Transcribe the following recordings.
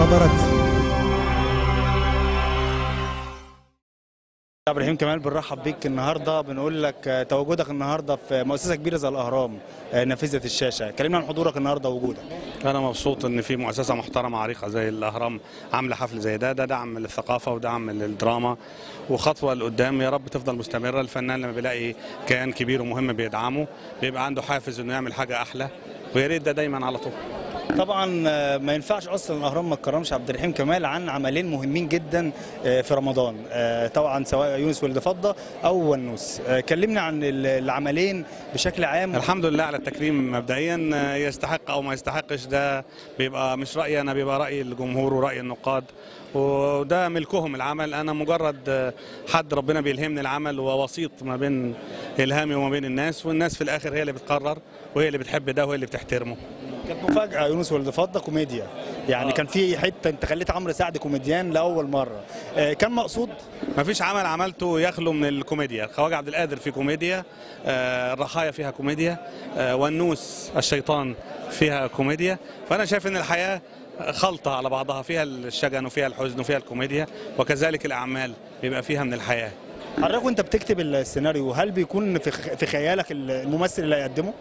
انتظرت. الرحيم كمال بنرحب بيك النهارده. بنقول لك آه، تواجدك النهارده في مؤسسة كبيرة زي الأهرام آه، نافذة الشاشة. كلمنا عن حضورك النهارده ووجودك. أنا مبسوط إن في مؤسسة محترمة عريقة زي الأهرام عاملة حفل زي ده. ده دعم للثقافة ودعم للدراما. وخطوة لقدام يا رب تفضل مستمرة. الفنان لما بيلاقي كيان كبير ومهم بيدعمه بيبقى عنده حافز إنه يعمل حاجة أحلى. ويا ريت ده دايما على طول. طبعا آه، ما ينفعش أصلا الاهرام ما تكرمش عبد الرحيم كمال عن عملين مهمين جدا آه، في رمضان. آه، طبعا سواء يونس ولد فضة أو ونوس. كلمنا عن ال- العملين بشكل عام. الحمد لله على التكريم مبدئيا يستحق أو ما يستحقش ده بيبقى مش رأيي أنا بيبقى رأي الجمهور ورأي النقاد. وده ملكهم العمل. أنا مجرد حد ربنا بيلهمني العمل ووسيط ما بين إلهامي وما بين الناس والناس في الآخر هي اللي بتقرر وهي اللي بتحب ده وهي اللي بتحترمه. كانت مفاجأة يونس ولد فضه كوميديا. يعني كان في حتة انت خليت عمرو سعد كوميديان لأول مرة. آه، كان مقصود؟ ما فيش عمل عملته يخلو من الكوميديا. خواجة عبد القادر في كوميديا آه، الرحايا فيها كوميديا آه، وونوس الشيطان فيها كوميديا. فأنا شايف أن الحياة خلطة على بعضها فيها الشجن وفيها الحزن وفيها الكوميديا وكذلك الأعمال بيبقى فيها من الحياة. حضرتك وأنت بتكتب السيناريو هل بيكون في خيالك الممثل اللي هيقدمه؟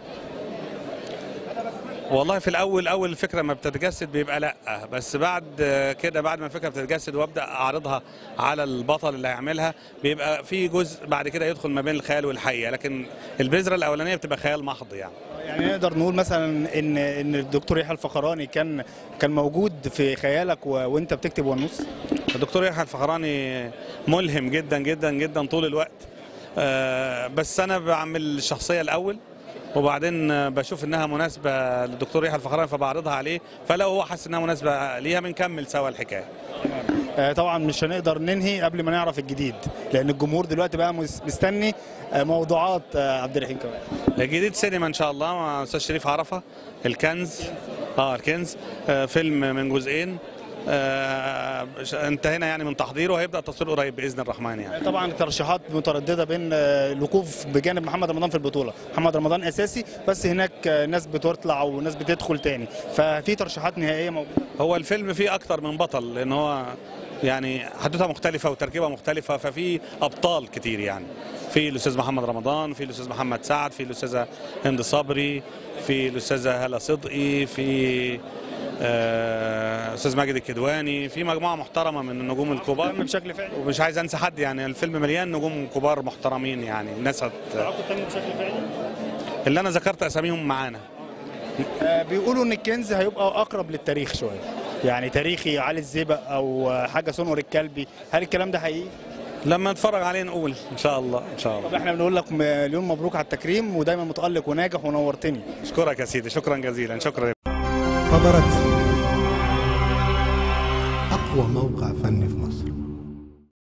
والله في الأول أول الفكرة ما بتتجسد بيبقى لأ. بس بعد كده بعد ما الفكرة بتتجسد وأبدأ أعرضها على البطل اللي هيعملها بيبقى في جزء بعد كده يدخل ما بين الخيال والحقيقة. لكن البذرة الأولانية بتبقى خيال محض يعني. يعني نقدر نقول مثلا إن إن الدكتور يحيى الفخراني كان كان موجود في خيالك و... وأنت بتكتب ونص؟ الدكتور يحيى الفخراني ملهم جدا جدا جدا طول الوقت. آه، بس أنا بعمل الشخصية الأول. وبعدين بشوف إنها مناسبة للدكتور يحيى الفخراني فبعرضها عليه. فلو هو حس إنها مناسبة ليها بنكمل سوا الحكاية. آه، طبعا مش هنقدر ننهي قبل ما نعرف الجديد لأن الجمهور دلوقتي بقى مس- مستني آه، موضوعات آه، عبد الرحيم كمال جديد سينما إن شاء الله مع أستاذ شريف عرفة الكنز. آه الكنز. فيلم من جزئين. انتهينا يعني من تحضيره. وهيبدا تصوير قريب بإذن الرحمن يعني. طبعا ترشيحات مترددة بين آه، الوقوف بجانب محمد رمضان في البطولة. محمد رمضان أساسي بس هناك آه، ناس بتطلع وناس بتدخل تاني. ففي ترشيحات نهائية موجودة. هو الفيلم فيه أكتر من بطل لأن هو يعني حدوته مختلفة وتركيبه مختلفة ففي أبطال كتير يعني. في الأستاذ محمد رمضان في الأستاذ محمد سعد في الأستاذة هند صبري في الأستاذة هاله صدقي في آه، أستاذ ماجد الكدواني. في مجموعة محترمة من النجوم الكبار. بشكل فعلي؟ ومش عايز أنسى حد يعني الفيلم مليان نجوم كبار محترمين يعني. الناس هت... بشكل فعلي؟ اللي أنا ذكرت أساميهم معانا. آه، بيقولوا إن الكنز هيبقى أقرب للتاريخ شوية. يعني تاريخي علي الزئبق أو آه، حاجة سنور الكلبي هل الكلام ده حقيقي؟ لما نتفرج عليه نقول. إن شاء الله إن شاء الله. طب إحنا بنقول لك مليون مبروك على التكريم ودايما متألق وناجح ونورتني. أشكرك يا سيدي. شكرا جزيلا. شكرا. انتظرت. أقوى موقع